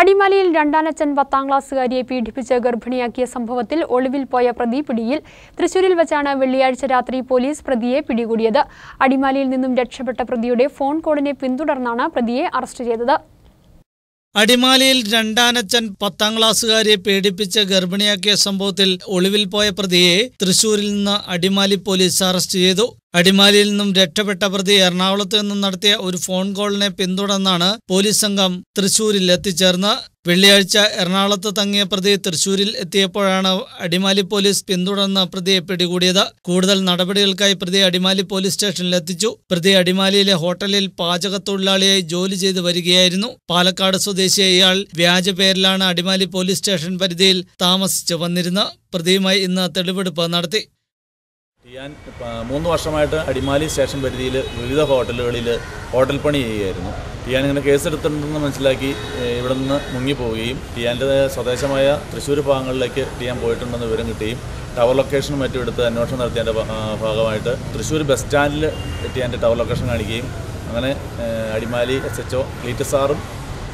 അടിമാലിയിൽ രണ്ടാനച്ചൻ പത്താം ക്ലാസ്സുകാരിയെ പീഡിപ്പിച്ച് ഗർഭിണിയാക്കിയ സംഭവത്തിൽ ഒളിവിൽ പോയ പ്രതി പിടിയിൽ തൃശൂരിൽ വെച്ചാണ് വെള്ളിയാഴ്ച രാത്രി പോലീസ് പ്രതിയെ പിടികൂടിയത്. അടിമാലിയിൽ നിന്നും രക്ഷപ്പെട്ട പ്രതിയുടെ ഫോൺ കോളിനെ പിന്തുടർന്നാണ് പ്രതിയെ അറസ്റ്റ് ചെയ്തത്. അടിമാലിയിൽ രണ്ടാനച്ചൻ പത്താം ക്ലാസ്സുകാരിയെ പീഡിപ്പിച്ച് ഗർഭിണിയാക്കിയ സംഭവത്തിൽ ഒളിവിൽ പോയ പ്രതിയെ തൃശൂരിൽ നിന്ന് അടിമാലി പോലീസ് അറസ്റ്റ് ചെയ്തു. അടിമാലിയിൽ നിന്നും രക്ഷപ്പെട്ട പ്രതി എറണാകുളത്ത് നിന്നും നടത്തിയ ഒരു ഫോൺ കോളിനെ പിന്തുടർന്നാണ് പോലീസ് സംഘം തൃശൂരിൽ എത്തിച്ചേർന്ന്. വെള്ളിയാഴ്ച എറണാകുളത്ത് തങ്ങിയ പ്രതി തൃശൂരിൽ എത്തിയപ്പോഴാണ് അടിമാലി പോലീസ് പിന്തുടർന്ന് പ്രതിയെ പിടികൂടിയത്. കൂടുതൽ നടപടികൾക്കായി പ്രതി അടിമാലി പോലീസ് സ്റ്റേഷനിൽ എത്തിച്ചു. പ്രതി അടിമാലിയിലെ ഹോട്ടലിൽ പാചകത്തൊഴിലാളിയായി ജോലി ചെയ്തു വരികയായിരുന്നു. പാലക്കാട് സ്വദേശിയായ ഇയാൾ വ്യാജ പേരിലാണ് അടിമാലി പോലീസ് സ്റ്റേഷൻ പരിധിയിൽ താമസിച്ചു വന്നിരുന്നത്. പ്രതിയുമായി ഇന്ന് തെളിവെടുപ്പ് നടത്തി. ഞാൻ മൂന്ന് വർഷമായിട്ട് അടിമാലി സ്റ്റേഷൻ പരിധിയിൽ വിവിധ ഹോട്ടലുകളിൽ ഹോട്ടൽ പണി ചെയ്യുകയായിരുന്നു. ടിയാൻ ഇങ്ങനെ കേസെടുത്തിട്ടുണ്ടെന്ന് മനസ്സിലാക്കി ഇവിടെ നിന്ന് മുങ്ങിപ്പോവുകയും ടിയാന്റെ സ്വദേശമായ തൃശ്ശൂർ ഭാഗങ്ങളിലേക്ക് ടിയാൻ പോയിട്ടുണ്ടെന്ന് വിവരം കിട്ടുകയും ടവർ ലൊക്കേഷനും മറ്റും എടുത്ത് അന്വേഷണം നടത്തിയതിന്റെ ഭാഗമായിട്ട് തൃശ്ശൂർ ബസ് സ്റ്റാൻഡിൽ ടിയാന്റെ ടവർ ലൊക്കേഷൻ കാണിക്കുകയും അങ്ങനെ അടിമാലി എസ് എച്ച് ഒ സാറും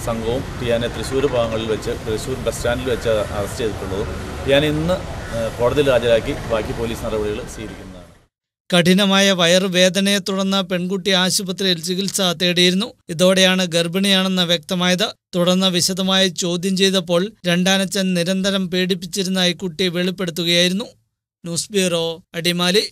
സംഘവും ടിയാനെ തൃശ്ശൂർ ഭാഗങ്ങളിൽ വെച്ച് തൃശ്ശൂർ ബസ് സ്റ്റാൻഡിൽ വെച്ച് അറസ്റ്റ് ചെയ്തിട്ടുള്ളതും. ടിയാൻ ഇന്ന് കോടതിയിൽ ഹാജരാക്കി ബാക്കി പോലീസ് നടപടികൾ സ്വീകരിക്കുന്നതാണ്. കഠിനമായ വയറുവേദനയെ തുടർന്ന് പെൺകുട്ടി ആശുപത്രിയിൽ ചികിത്സ തേടിയിരുന്നു. ഇതോടെയാണ് ഗർഭിണിയാണെന്ന് വ്യക്തമായത്. തുടർന്ന് വിശദമായി ചോദ്യം ചെയ്തപ്പോൾ രണ്ടാനച്ചൻ നിരന്തരം പീഡിപ്പിച്ചിരുന്നതായി കുട്ടി വെളിപ്പെടുത്തുകയായിരുന്നു. News bureau Adimali.